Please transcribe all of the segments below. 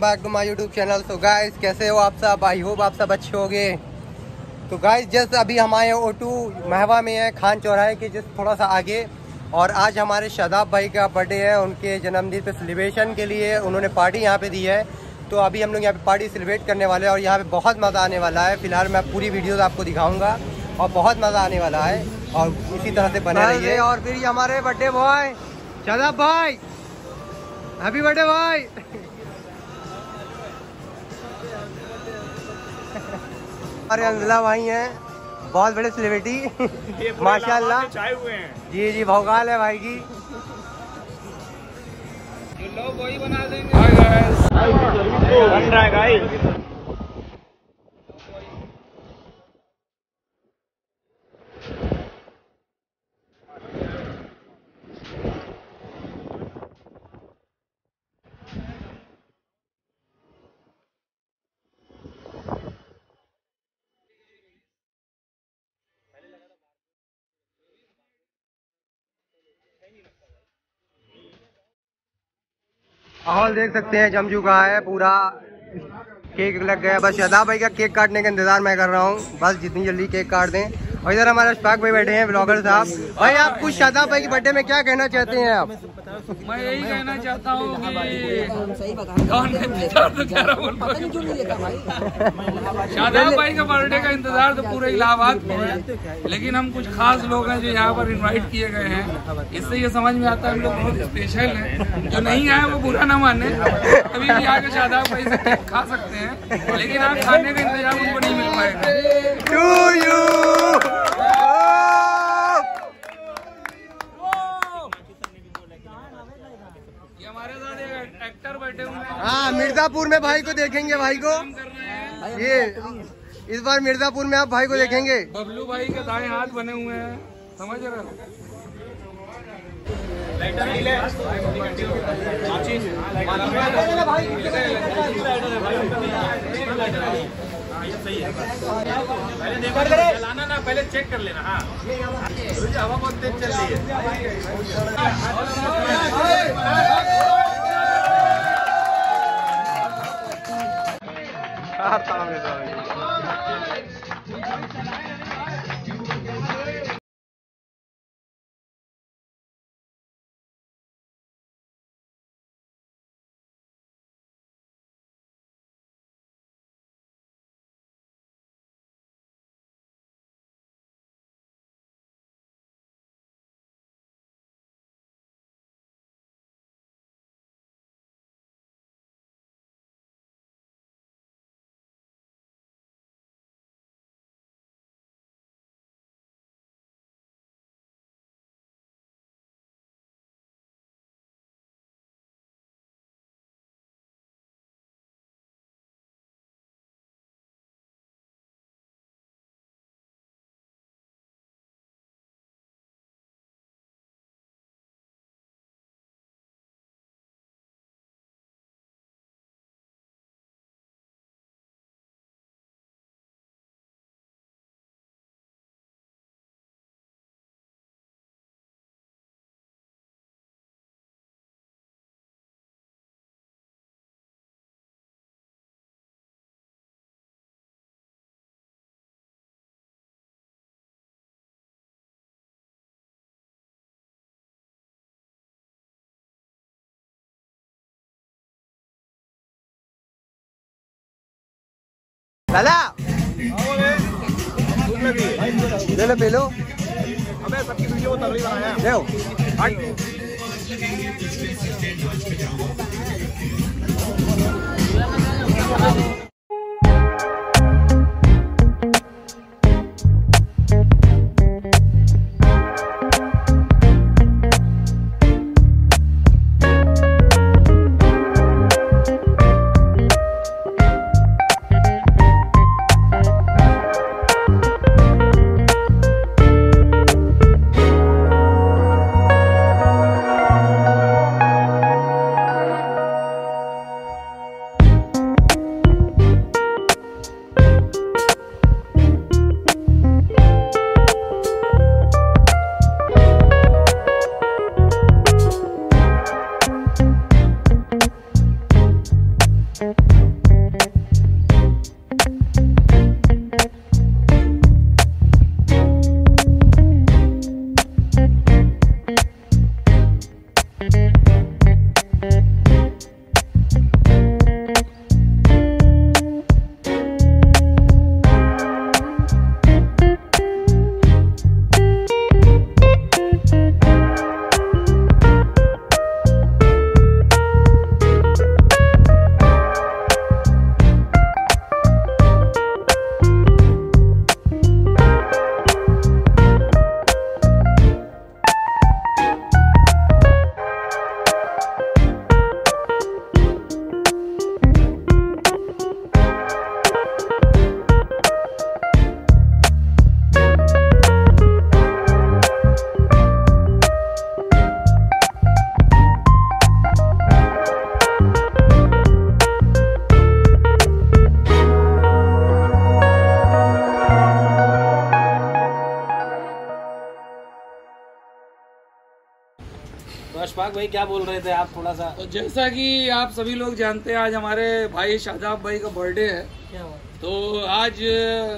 Back to my YouTube channel तो guys कैसे हो आप सब? आई होप आप सब अच्छे होंगे। तो गाइस जस्ट अभी हमारे ओ टू महवा में है, खान चौराहे के जस्ट थोड़ा सा आगे। और आज हमारे शादाब भाई का बर्थडे है, उनके जन्मदिन पे सेलिब्रेशन के लिए उन्होंने पार्टी यहाँ पे दी है। तो अभी हम लोग यहाँ पे पार्टी सेलिब्रेट करने वाले हैं और यहाँ पे बहुत मज़ा आने वाला है। फ़िलहाल मैं पूरी वीडियोस आपको दिखाऊँगा और बहुत मज़ा आने वाला है और इसी तरह से बने रहिए। और फिर हमारे बर्थडे बॉय शादाब भाई हैप्पी बर्थडे भाई हमारे अंजला भाई हैं। बहुत बड़े सेलिब्रिटी माशाल्लाह। चाय हुए हैं। जी जी भौगाल है भाई की। लोग वही बना देंगे। माहौल देख सकते हैं, जम चुका है पूरा। केक लग गया, बस शादा भाई का केक काटने का इंतज़ार मैं कर रहा हूँ। बस जितनी जल्दी केक काट दें। और इधर हमारे अशफाक भाई बैठे हैं ब्लॉगर साहब। भाई आप कुछ शादाब भाई के बर्थडे में क्या कहना चाहते हैं आप? मैं यही कहना चाहता हूँ इंतज़ार शादाब भाई का बर्थडे का इंतज़ार तो पूरे इलाहाबाद में है लेकिन हम कुछ खास लोग हैं जो यहाँ पर इनवाइट किए गए हैं। इससे ये समझ में आता है हम लोग बहुत स्पेशल हैं। जो नहीं आए वो बुरा ना माने। कभी भी आके शादाब भाई से खा सकते हैं लेकिन आप खाने का इंतज़ाम उनको नहीं मिल पाएगा टू यू ये हमारे साथ एक एक्टर बैठे हुए हैं हाँ मिर्जापुर में भाई को देखेंगे भाई को। हैं ये इस बार मिर्जापुर में आप भाई को देखेंगे। बबलू भाई के दाएँ हाथ बने हुए हैं। समझ रहे हो? लाना ना पहले चेक कर लेना हाँ। हवा बहुत तेज चल रही है। Artan bir daha. लाला ले ले पेलो अबे सबकी वीडियो को तगड़ी बनाया देखो हट अशफाक भाई क्या बोल रहे थे आप थोड़ा सा तो जैसा कि आप सभी लोग जानते हैं आज हमारे भाई शादाब भाई का बर्थडे है। क्या तो आज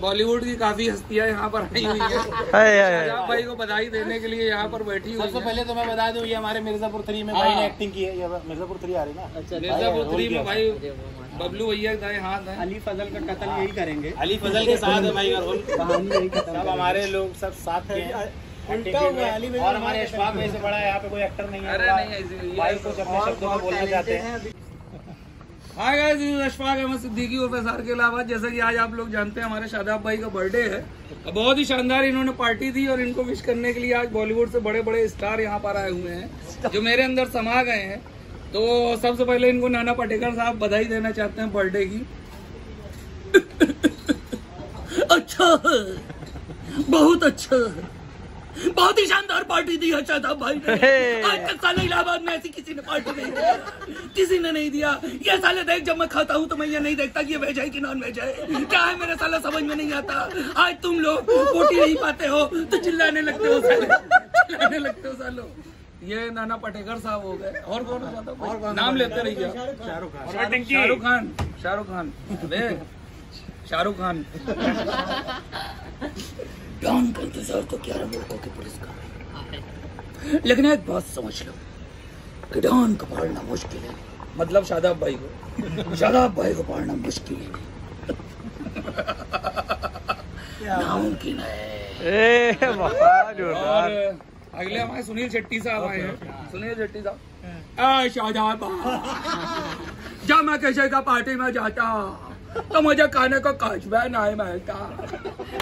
बॉलीवुड की काफ़ी हस्तियाँ यहाँ पर आई हुई है। शादाब भाई को बधाई देने के लिए यहाँ पर बैठी हुई सबसे है। पहले तो मैं बता दूँ ये हमारे मिर्जापुर थ्री में हाँ। भाई ने एक्टिंग की है। मिर्जापुर थ्री आ रही ना? अच्छा मिर्जापुर थ्री में भाई बबलू भैया दाएँ हाथ है। अली फजल का कत्ल यही करेंगे। अली फजल के साथ है भाई का रोल सब हमारे लोग सब साथ के हैं। उल्टा हुआ है, अली फजल और हमारे अशफाक भाई से बड़ा यहाँ पे कोई एक्टर नहीं है अरे नहीं भाई कुछ अपने शब्दों में बोलना चाहते हैं। हाँ गाइस अशफाक अहमद सिद्दीकी और फैसार के अलावा जैसा कि आज आप लोग जानते हैं हमारे शादाब भाई का बर्थडे है। बहुत ही शानदार इन्होंने पार्टी दी और इनको विश करने के लिए आज बॉलीवुड से बड़े बड़े स्टार यहाँ पर आए हुए हैं जो मेरे अंदर समा गए हैं। तो सबसे पहले इनको नाना पाटेकर साहब बधाई देना चाहते हैं बर्थडे की। अच्छा है। बहुत अच्छा है। बहुत ही शानदार पार्टी दी है शादाब भाई ने। आज तक साले इलाहाबाद में ऐसी किसी ने पार्टी नहीं दिया किसी ने नहीं दिया। ये साले देख जब मैं खाता हूँ तो मैं ये नहीं देखता कि ये वेज है कि नॉन वेज है। क्या है मेरे साला समझ में नहीं आता। आज तुम लोग रोटी नहीं पाते हो तो चिल्लाने लगते हो साले। चिल्लाने लगते हो सालो। ये नाना पटेकर साहब हो गए। और कौन हो जाता और नाम लेते रहिए। शाहरुख खान। शाहरुख खान। शाहरुख खान। देख। शाहरुख खान। डॉन का इंतज़ार तो ग्यारह मुल्कों की पुलिस है। लेकिन एक बात समझ लो कि डॉन को पालना मुश्किल है। मतलब शादाब भाई को। शादाब भाई को पालना मुश्किल है। नामुमकिन है। अगले हमारे सुनील शेट्टी साहब आए हैं। सुनील शेट्टी साहब। आ शादाब। जब मैं किसी का पार्टी में जाता तो मुझे खाने को कचबा नहीं मिलता।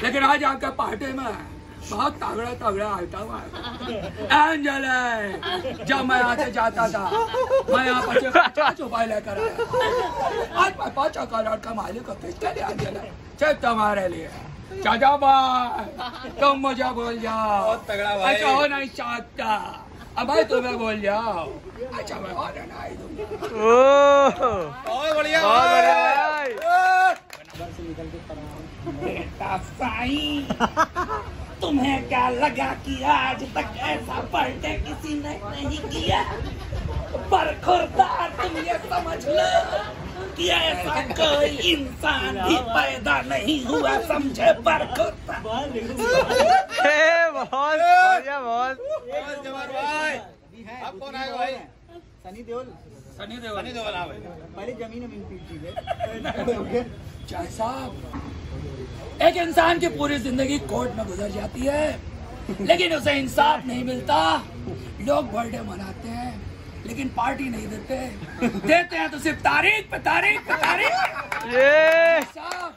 लेकिन आज आपके पार्टी में बहुत तगड़ा तगड़ा आइटम है। एंजल है। जब मैं यहाँ से जाता था मैं यहाँ पर सिर्फ़ लेकर आया। आज मैं पाँच करोड़ का मालिक हूँ किसके लिए एंजल है। सिर्फ़ तुम्हारे लिए। चाचा भाई तुम मुझे बोल जाओ। तगड़ा भाई। अच्छा हो नहीं चाहता अब भाई तुम्हें बोल जाओ अच्छा मैं और दूँगा बहुत बढ़िया बेटा साई तुम्हें क्या लगा कि आज तक ऐसा बर्थडे किसी ने नहीं किया? पर खुरदार तुम ये समझ लो कि ऐसा कोई इंसान भी पैदा नहीं हुआ समझे? पर खुरदार भाई। अब कौन आएगा भाई? सनी देओल। सनी देओल। सनी देओल हाँ भाई। पहले ज़मीन में पीट दीजिए। चाहे साहब एक इंसान की पूरी ज़िंदगी कोर्ट में गुजर जाती है लेकिन उसे इंसाफ नहीं मिलता। लोग बर्थडे मनाते हैं लेकिन पार्टी नहीं देते। देते हैं तो सिर्फ़ तारीख पे तारीख पे तारीख। साहब,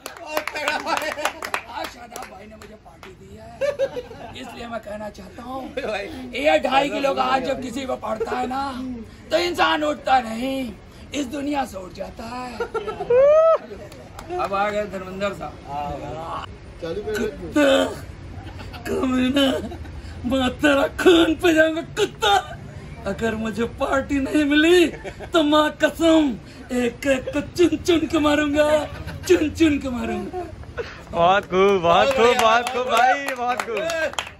आज शादाब भाई ने मुझे इसलिए मैं कहना चाहता हूँ ये ढाई किलो का आज जब किसी को पड़ता है ना तो इंसान उठता नहीं इस दुनिया से उठ जाता है। अब आ गए धर्मेंद्र साहब। कुत्ता कमीना मैं तेरा खून पे जाऊँगा कुत्ता। अगर मुझे पार्टी नहीं मिली तो माँ कसम एक एक को चुन चुन के मारूँगा चुन चुन के मारूँगा। बहुत खूब बहुत खूब बहुत खूब भाई बहुत खूब।